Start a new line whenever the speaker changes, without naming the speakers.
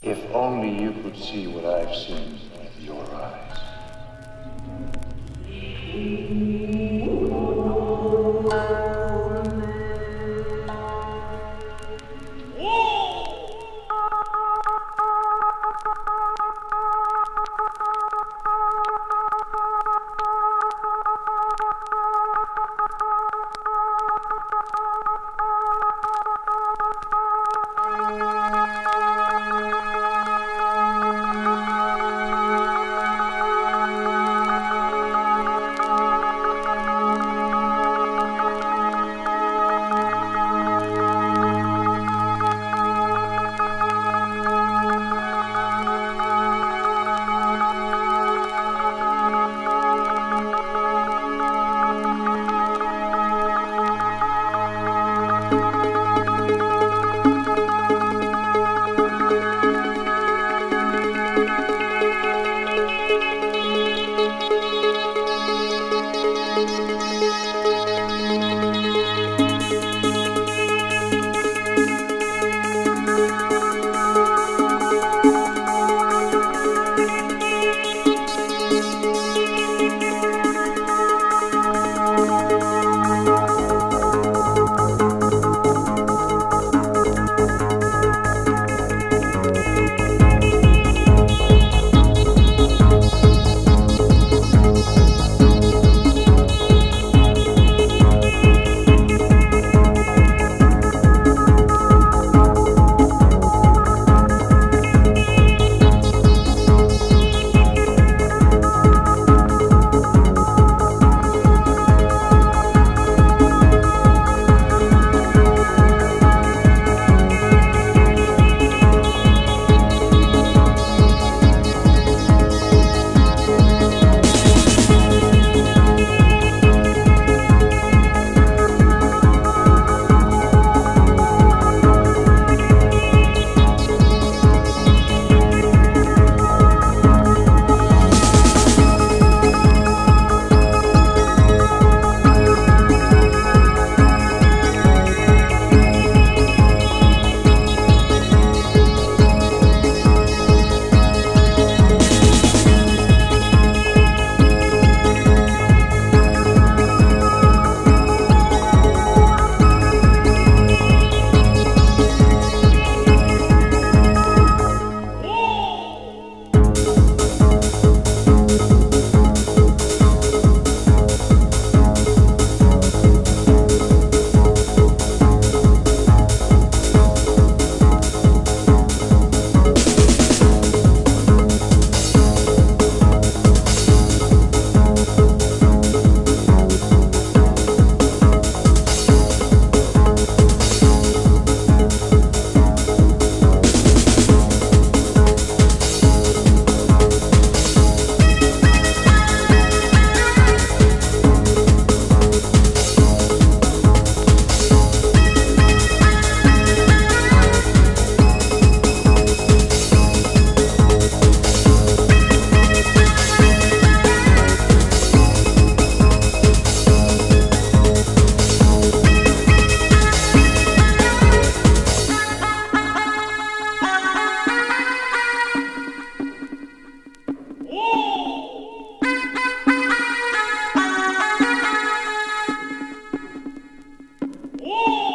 If only you could see what I've seen with your eyes. Whoa!